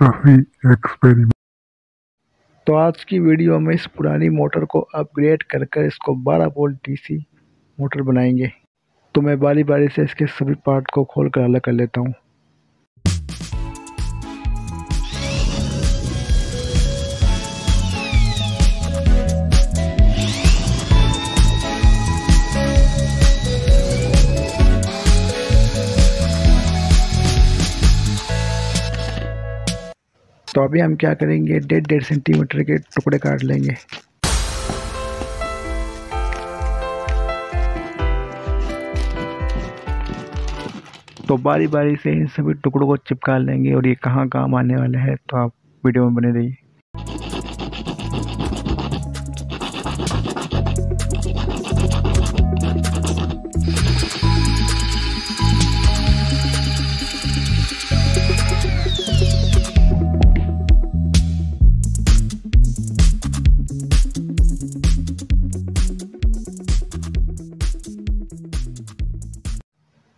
काफ़ी एक्सपेरिमेंट तो आज की वीडियो में इस पुरानी मोटर को अपग्रेड कर कर इसको 12 वोल्ट डीसी मोटर बनाएँगे। तो मैं बारी बारी से इसके सभी पार्ट को खोल कर अलग कर लेता हूँ। अभी हम क्या करेंगे, डेढ़ डेढ़ सेंटीमीटर के टुकड़े काट लेंगे। तो बारी बारी से इन सभी टुकड़ों को चिपका लेंगे और ये कहाँ काम आने वाले हैं तो आप वीडियो में बने रहिए।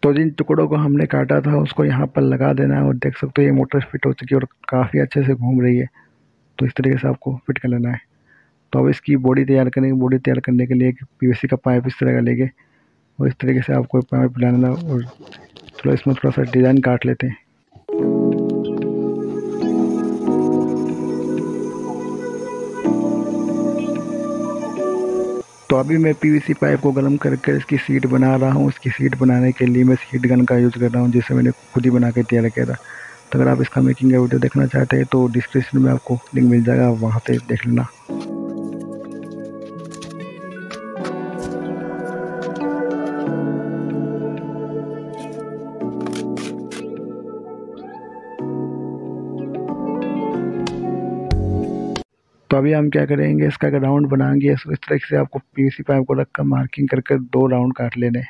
तो जिन टुकड़ों को हमने काटा था, उसको यहाँ पर लगा देना है और देख सकते हो ये मोटर फिट हो चुकी है और काफ़ी अच्छे से घूम रही है। तो इस तरीके से आपको फिट कर लेना है। तो अब इसकी बॉडी तैयार करेंगे बॉडी तैयार करने के लिए एक पीवीसी का पाइप इस तरह का लेके और इस तरीके से आपको पाइप लाना और थोड़ा इसमें थोड़ा सा डिज़ाइन काट लेते हैं। तो अभी मैं पीवीसी पाइप को गर्म करके इसकी सीट बना रहा हूँ। इसकी सीट बनाने के लिए मैं सीट गन का यूज़ कर रहा हूँ, जिसे मैंने खुद ही बना के तैयार किया था। तो अगर आप इसका मेकिंग वीडियो देखना चाहते हैं तो डिस्क्रिप्शन में आपको लिंक मिल जाएगा, वहाँ से देख लेना। तो अभी हम क्या करेंगे, इसका राउंड बनाएँगे, इस तरीके से आपको पी सी पाइप को रखकर मार्किंग करके दो राउंड काट लेने।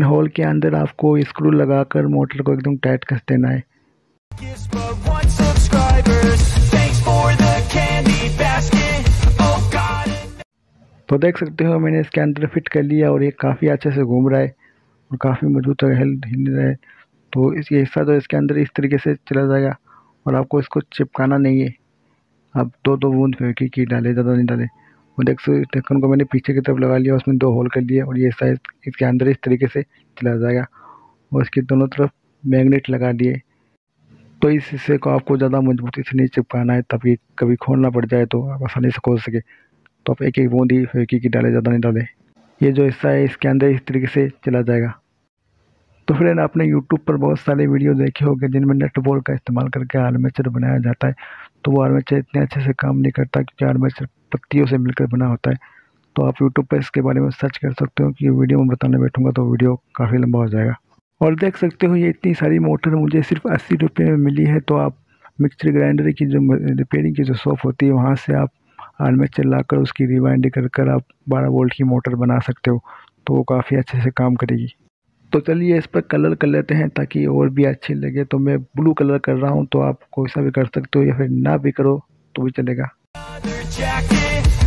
इन होल के अंदर आपको स्क्रू लगाकर मोटर को एकदम टाइट कर देना है। तो देख सकते हो मैंने इसके अंदर फिट कर लिया और ये काफ़ी अच्छे से घूम रहा है और काफ़ी मज़बूत हिल हिल रहा है। तो इस ये हिस्सा तो इसके अंदर इस तरीके से चला जाएगा और आपको इसको चिपकाना नहीं है। आप दो दो बूंद फेंकी की डाले ज़्यादा नहीं डाले। और देख ढक्कन को मैंने पीछे की तरफ़ लगा लिया, उसमें दो होल कर दिए और ये साइज़ इसके अंदर इस तरीके से चला जाएगा और इसकी दोनों तरफ़ मैग्नेट लगा दिए। तो इस हिस्से को आपको ज़्यादा मजबूती से नहीं चिपकाना है ताकि कभी खोलना पड़ जाए तो आप आसानी से खोल सके। तो आप एक एक बूंद ही फेंकी की डाले, ज़्यादा नहीं डालें। ये जो हिस्सा है, इसके अंदर इस तरीके से चला जाएगा। तो फ्रेंड, आपने यूट्यूब पर बहुत सारे वीडियो देखे होंगे जिनमें नेट बॉल का इस्तेमाल करके आर्मेचर बनाया जाता है। तो वो आर्मेचर इतने अच्छे से काम नहीं करता क्योंकि आर्मेचर पत्तियों से मिलकर बना होता है। तो आप यूट्यूब पर इसके बारे में सर्च कर सकते हो कि वीडियो में बताने बैठूँगा तो वीडियो काफ़ी लंबा हो जाएगा। और देख सकते हो ये इतनी सारी मोटर मुझे सिर्फ़ अस्सी रुपये में मिली है। तो आप मिक्सर ग्राइंडर की जो रिपेयरिंग की जो शॉप होती है, वहाँ से आप आर्मेचर लाकर उसकी रिवाइंड कर कर आप बारह वोल्ट की मोटर बना सकते हो। तो वो काफ़ी अच्छे से काम करेगी। तो चलिए इस पर कलर कर लेते हैं ताकि और भी अच्छी लगे। तो मैं ब्लू कलर कर रहा हूँ तो आप कोई सा भी कर सकते हो या फिर ना भी करो तो भी चलेगा।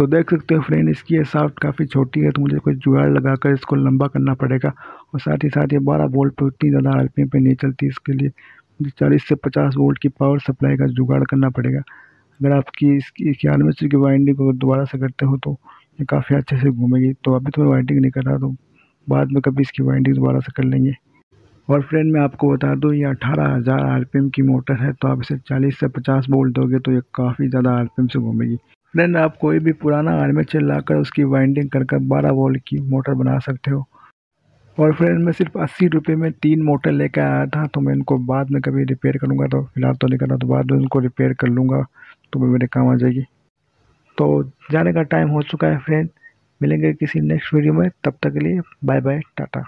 तो देख सकते हो फ्रेंड, इसकी ये साफ्ट काफ़ी छोटी है तो मुझे कोई जुगाड़ लगाकर इसको लंबा करना पड़ेगा। और साथ ही साथ ये बारह वोल्ट पर उतनी ज़्यादा आर पे नहीं चलती, इसके लिए मुझे चालीस से पचास वोल्ट की पावर सप्लाई का जुगाड़ करना पड़ेगा। अगर आपकी इसकी इसकी आर्मेचर की वाइंडिंग को दोबारा से करते हो तो ये काफ़ी अच्छे से घूमेगी। तो अभी तो मैं वाइंडिंग नहीं कर रहा तो बाद में कभी इसकी वाइंडिंग दोबारा से कर लेंगे। और फ्रेंड, मैं आपको बता दूँ, ये अठारह हज़ार आर की मोटर है तो आप इसे चालीस से पचास वोल्ट दोगे तो ये काफ़ी ज़्यादा आर से घूमेगी। फ्रेंड आप कोई भी पुराना आर्मेचर लाकर उसकी वाइंडिंग कर कर बारह वोल्ट की मोटर बना सकते हो। और फ्रेंड मैं सिर्फ़ अस्सी रुपये में तीन मोटर लेकर आया था तो मैं इनको बाद में कभी रिपेयर करूँगा तो फ़िलहाल तो नहीं करना तो बाद में उनको रिपेयर कर लूँगा तो वो मेरे काम आ जाएगी। तो जाने का टाइम हो चुका है फ्रेंड मिलेंगे किसी नेक्स्ट वीडियो में, तब तक के लिए बाय बाय टाटा।